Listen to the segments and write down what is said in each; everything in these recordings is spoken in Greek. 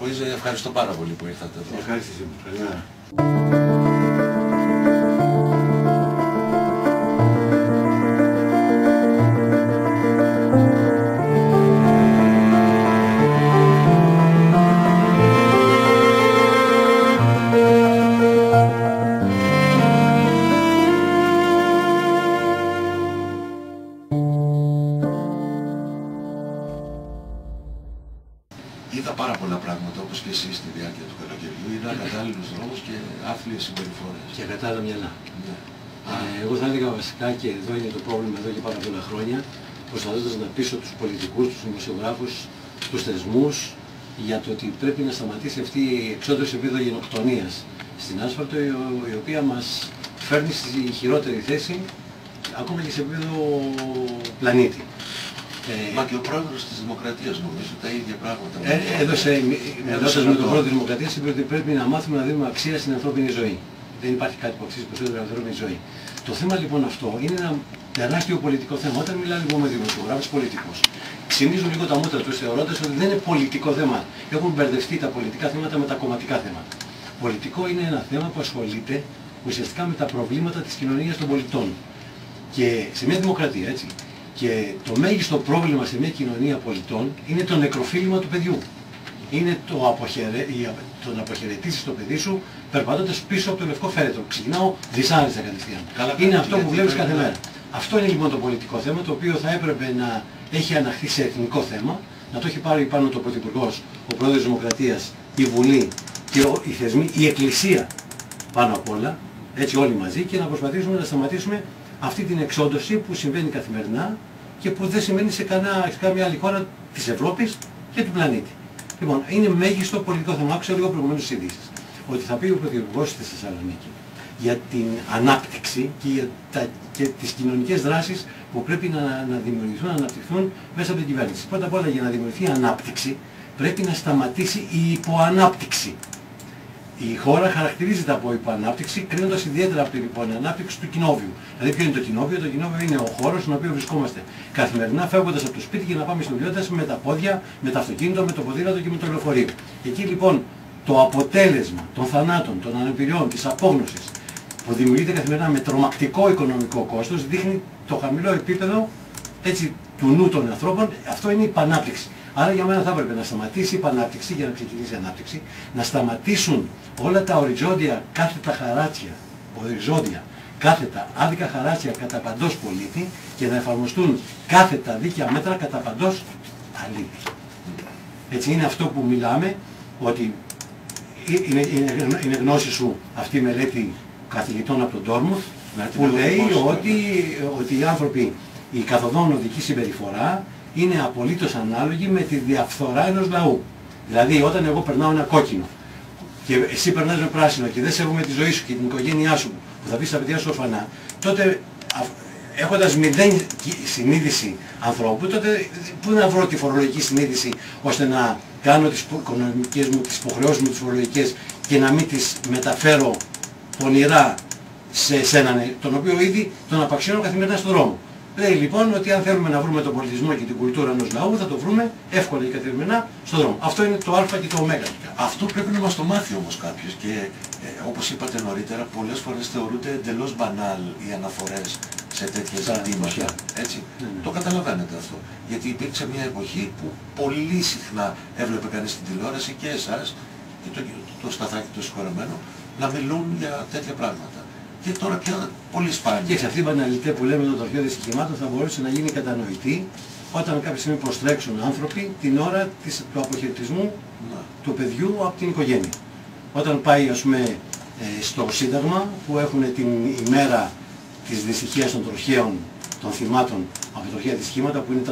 Μαρκοίζε, ευχαριστώ πάρα πολύ που ήρθατε εδώ. Ευχαριστώ. Καλοκαιριού. Είδα κατάλληλους δρόμους και άθλιες συμπεριφορές. Και κατάλληλα μυαλά. Ναι. Ε, εγώ θα έλεγα βασικά και εδώ είναι το πρόβλημα εδώ και πάρα πολλά χρόνια, προσπαθώντας να πείσω τους πολιτικούς, τους δημοσιογράφους, τους θεσμούς για το ότι πρέπει να σταματήσει αυτή η εξόντωση επίπεδο γενοκτονίας στην άσφαλτο η, η οποία μας φέρνει στη χειρότερη θέση ακόμα και σε επίπεδο πλανήτη. Ε, Μα και ο πρόεδρος της Δημοκρατίας νομίζω τα ίδια πράγματα. Ε, έδωσε, μιλώντας με τον πρόεδρο της Δημοκρατίας, είπε ότι πρέπει να μάθουμε να δίνουμε αξία στην ανθρώπινη ζωή. Δεν υπάρχει κάτι που αξίζει περισσότερο την ανθρώπινη ζωή. Το θέμα λοιπόν αυτό είναι ένα τεράστιο πολιτικό θέμα. Όταν μιλάω λοιπόν με δημοσιογράφους πολιτικούς, ξυνίζουν λίγο τα μούτρα τους θεωρώντας ότι δεν είναι πολιτικό θέμα. Έχουν μπερδευτεί τα πολιτικά θέματα με τα κομματικά θέματα. Πολιτικό είναι ένα θέμα που ασχολείται ουσιαστικά με τα προβλήματα της κοινωνίας των πολιτών. Και σε μια δημοκρατία, έτσι. Και το μέγιστο πρόβλημα σε μια κοινωνία πολιτών είναι το νεκροφίλημα του παιδιού. Είναι το, αποχαιρε... η- το να αποχαιρετήσεις το παιδί σου περπατώντας πίσω από το λευκό φέρετρο. Ξεκινάω δυσάρεστα κατευθείαν. Καλά είναι κάνεις, αυτό που γιατί βλέπεις πρέπει κάθε να- μέρα. Αυτό είναι λοιπόν το πολιτικό θέμα το οποίο θα έπρεπε να έχει αναχθεί σε εθνικό θέμα, να το έχει πάρει πάνω το Πρωθυπουργός, ο Πρόεδρος της Δημοκρατίας, η Βουλή και ο- οι θεσμοί, η Εκκλησία πάνω απ' όλα, έτσι όλοι μαζί και να προσπαθήσουμε να σταματήσουμε αυτή την εξόντωση που συμβαίνει καθημερινά και που δεν συμβαίνει σε, κανένα, σε καμία άλλη χώρα της Ευρώπης και του πλανήτη. Λοιπόν, είναι μέγιστο πολιτικό θέμα. Άκουσα λίγο προηγουμένως τις ειδήσεις. Ότι θα πει ο Πρωθυπουργός στη Θεσσαλονίκη για την ανάπτυξη και, για τα, και τις κοινωνικές δράσεις που πρέπει να, να δημιουργηθούν, να αναπτυχθούν μέσα από την κυβέρνηση. Πρώτα απ' όλα για να δημιουργηθεί ανάπτυξη πρέπει να σταματήσει η υποανάπτυξη. Η χώρα χαρακτηρίζεται από υποανάπτυξη, κρίνοντας ιδιαίτερα από την υποανάπτυξη του κοινόβιου. Δηλαδή, ποιο είναι το κοινόβιο, το κοινόβιο είναι ο χώρος στον οποίο βρισκόμαστε καθημερινά, φεύγοντας από το σπίτι για να πάμε στο βιβλιόταση με τα πόδια, με το αυτοκίνητο, με το ποδήλατο και με το λεωφορείο. Εκεί λοιπόν το αποτέλεσμα των θανάτων, των αναπηριών, της απόγνωσης που δημιουργείται καθημερινά με τρομακτικό οικονομικό κόστος δείχνει το χαμηλό επίπεδο έτσι, του νου των ανθρώπων, αυτό είναι η πανάπτυξη. Άρα για μένα θα έπρεπε να σταματήσει η πανάπτυξη για να ξεκινήσει η ανάπτυξη, να σταματήσουν όλα τα οριζόντια κάθετα χαράτσια, οριζόντια κάθετα άδικα χαράτσια κατά παντός πολίτη και να εφαρμοστούν κάθετα δίκαια μέτρα κατά παντός αλήτη. Έτσι είναι αυτό που μιλάμε, ότι είναι, είναι, είναι γνώση σου αυτή η μελέτη καθηγητών από τον Τόρμουθ που λέει ότι, ότι οι άνθρωποι, η καθοδόν οδική συμπεριφορά είναι απολύτως ανάλογη με τη διαφθορά ενός λαού. Δηλαδή όταν εγώ περνάω ένα κόκκινο και εσύ περνάς με πράσινο και δεν σέβομαι τη ζωή σου και την οικογένειά σου που θα πεις στα παιδιά σου ορφανά, τότε αυ- έχοντας μηδέν κι- συνείδηση ανθρώπου, τότε πού να βρω τη φορολογική συνείδηση ώστε να κάνω τις πο- οικονομικές μου, τις υποχρεώσεις μου τις φορολογικές και να μην τις μεταφέρω πονηρά σε σέναν, τον οποίο ήδη τον απαξιώνω καθημερινά στον δρόμο. Λέει λοιπόν ότι αν θέλουμε να βρούμε τον πολιτισμό και την κουλτούρα ενός λαού θα το βρούμε εύκολα και καθημερινά στον δρόμο. Αυτό είναι το α και το ω. Αυτό πρέπει να μας το μάθει όμως κάποιος και ε, όπως είπατε νωρίτερα πολλές φορές θεωρούνται εντελώς μπανάλ οι αναφορές σε τέτοια Στα ζητήματα. νοσιά. Έτσι. Ναι, ναι. Το καταλαβαίνετε αυτό. Γιατί υπήρξε μια εποχή που πολύ συχνά έβλεπε κανείς στην τηλεόραση και εσάς και το, το σταθάκι το συγχωρεμένο να μιλούν για τέτοια πράγματα. Και τώρα πια πολύ σπάνια. Και σε αυτή την παναλυτέ που λέμε των τροχιών δυστυχημάτων θα μπορούσε να γίνει κατανοητή όταν κάποια στιγμή προστρέξουν άνθρωποι την ώρα της, του αποχαιρετισμού Να. του παιδιού από την οικογένεια. Όταν πάει ας πούμε ε, στο Σύνταγμα που έχουν την ημέρα της δυστυχίας των τροχαίων των θυμάτων από τροχαία δυστυχήματα που είναι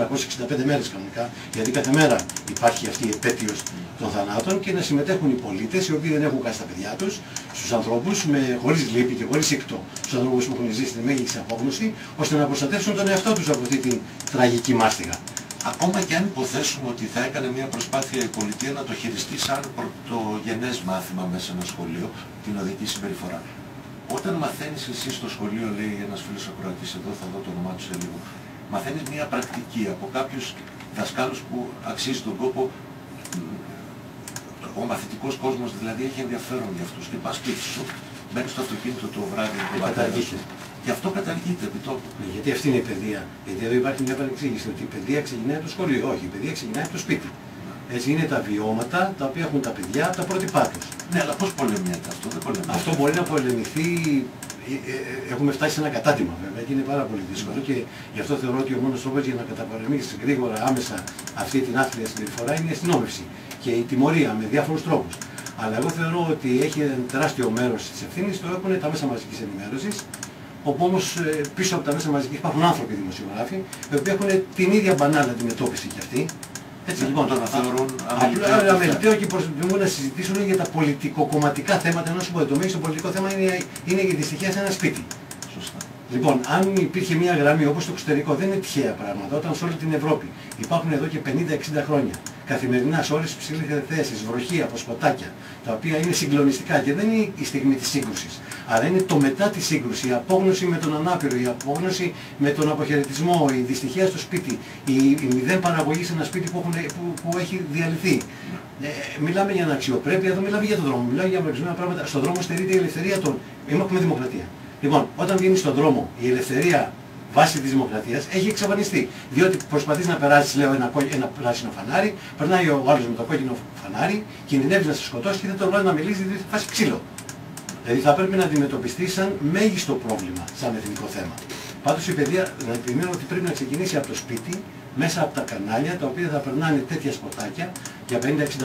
365 μέρες κανονικά γιατί κάθε μέρα υπάρχει αυτή η επέτειος των θανάτων και να συμμετέχουν οι πολίτες οι οποίοι δεν έχουν κάνει στα παιδιά τους, στους ανθρώπους με, χωρίς λύπη και χωρίς σύκτο, στους ανθρώπους που έχουν ζήσει τη μέγιστη απόγνωση ώστε να προστατεύσουν τον εαυτό τους από αυτή την τραγική μάστιγα. Ακόμα και αν υποθέσουμε ότι θα έκανε μια προσπάθεια η πολιτεία να το χειριστεί σαν πρωτογενές μάθημα μέσα σε ένα σχολείο, την οδική συμπεριφορά. Όταν μαθαίνεις εσύ στο σχολείο, λέει ένας φίλος ακροατής, εδώ θα δω το όνομά του σε λίγο, μαθαίνεις μια πρακτική από κάποιους δασκάλους που αξίζει τον κόπο μ, ο μαθητικός κόσμος δηλαδή έχει ενδιαφέρον για αυτούς και πας σπίτι σου, μπαίνεις στο αυτοκίνητο το βράδυ με τον πατέρα σου. Γι' αυτό καταργείται επί τόπου. Ναι, γιατί αυτή είναι η παιδεία. Γιατί εδώ υπάρχει μια παρεξήγηση ότι η παιδεία ξεκινάει από το σχολείο. Όχι, η παιδεία ξεκινάει από το σπίτι. Έτσι είναι τα βιώματα τα οποία έχουν τα παιδιά από τα πρότυπά τους. Ναι, αλλά πώς πολεμιέται αυτό, δεν πολεμιέται. Αυτό μπορεί να πολεμηθεί, ε, ε, ε, έχουμε φτάσει σε ένα κατάτημα βέβαια και είναι πάρα πολύ δύσκολο και γι' αυτό θεωρώ ότι ο μόνος τρόπος για να καταπολεμήσεις γρήγορα άμεσα αυτή την άθλια συμπεριφορά είναι η αστυνόμευση και η τιμωρία με διάφορους τρόπους. Αλλά εγώ θεωρώ ότι έχει ένα τεράστιο μέρος της ευθύνης το έχουν τα μέσα μαζικής ενημέρωσης όπου όμως πίσω από τα μέσα μαζικής υπάρχουν άνθρωποι δημοσιογράφοι οι οποίοι έχουν την ίδια μπανάλα αντιμετώπιση κι αυτοί έτσι λοιπόν το να θεωρούν αμεληταίο και προσπαθούν να συζητήσουν για τα πολιτικοκομματικά θέματα, ενώ σου πω το μέγιστο πολιτικό θέμα είναι, είναι η δυστυχία σε ένα σπίτι. Σωστά. Λοιπόν, αν υπήρχε μια γραμμή όπως το εξωτερικό, δεν είναι τυχαία πράγματα. Όταν σε όλη την Ευρώπη υπάρχουν εδώ και 50-60 χρόνια καθημερινά σε όλες τις ψηλές θέσεις, βροχή από σκοτάκια, τα οποία είναι συγκλονιστικά και δεν είναι η στιγμή της σύγκρουσης, αλλά είναι το μετά τη σύγκρουση, η απόγνωση με τον ανάπηρο, η απόγνωση με τον αποχαιρετισμό, η δυστυχία στο σπίτι, η, η μηδέν παραγωγή σε ένα σπίτι που, έχουν, που, που έχει διαλυθεί. Ε, μιλάμε για αξιοπρέπεια, εδώ μιλάμε για τον δρόμο, μιλάμε για ορισμένα πράγματα. Στον δρόμο στερείται η ελευθερία των... Έχουμε δημοκρατία. Λοιπόν, όταν βγαίνει στον δρόμο η ελευθερία βάση της δημοκρατίας έχει εξαφανιστεί. Διότι προσπαθείς να περάσεις, λέω, ένα, ένα πράσινο φανάρι, περνάει ο άλλος με το κόκκινο φανάρι, κινδυνεύεις να σε σκοτώσει και δεν το να μιλήσεις διότι θα φάσει ξύλο. Δηλαδή θα πρέπει να αντιμετωπιστεί σαν μέγιστο πρόβλημα, σαν εθνικό θέμα. Πάντως η παιδεία, να επιμείνω ότι πρέπει να ξεκινήσει από το σπίτι, μέσα από τα κανάλια, τα οποία θα περνάνε τέτοια σποτάκια, για 50-60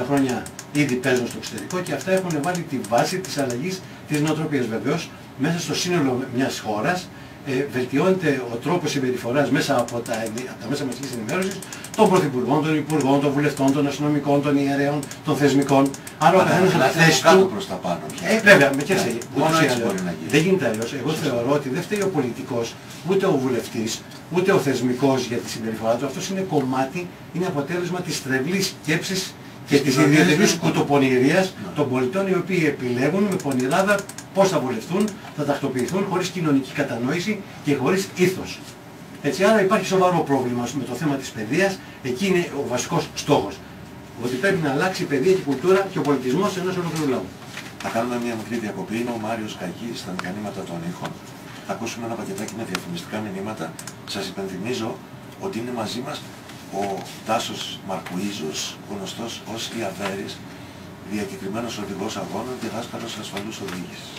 χρόνια ήδη παίζουν στο εξωτερικό και αυτά έχουν βάλει τη βάση της αλλαγής της νοοτροπίας. Βεβαίως, μέσα στο σύνολο μιας χώρας ε, βελτιώνεται ο τρόπος συμπεριφοράς μέσα από τα, από τα μέσα μαζικής ενημέρωσης των πρωθυπουργών, των υπουργών, των βουλευτών, των αστυνομικών, των ιερέων, των θεσμικών. Άρα ο καθένας από θέσης του... Προς τα πάνω. Ε, βέβαια, με κέρδισε. Δεν γίνεται αλλιώς. Εγώ θεωρώ ότι δεν φταίει ο πολιτικός, ούτε ο βουλευτής, ούτε ο θεσμικός για τη συμπεριφορά του. Αυτός είναι κομμάτι, είναι αποτέλεσμα της τρευλής σκέψης και της ιδιωτικής κουτοπονηρίας ναι. των πολιτών οι οποίοι επιλέγουν με πονηράδα πώς θα βολευτούν, θα τακτοποιηθούν χωρίς κοινωνική κατανόηση και χωρίς ήθος. Έτσι, άρα υπάρχει σοβαρό πρόβλημα με το θέμα της παιδείας, εκεί είναι ο βασικός στόχος. Ότι πρέπει να αλλάξει η παιδεία και η κουλτούρα και ο πολιτισμός ενός ολόκληρου λαού. Θα κάνουμε μια μικρή διακοπή, είναι ο Μάριος Καγής στα μηχανήματα των ήχων. Θα ακούσουμε ένα πακετάκι με διαφημιστικά μηνύματα. Σας υπενθυμίζω ότι είναι μαζί μας ο Τάσος Μαρκουίζος, γνωστός ως Ιαβέρης, διακεκριμένος οδηγός αγώνων και δάσκαλος ασφαλούς οδήγησης.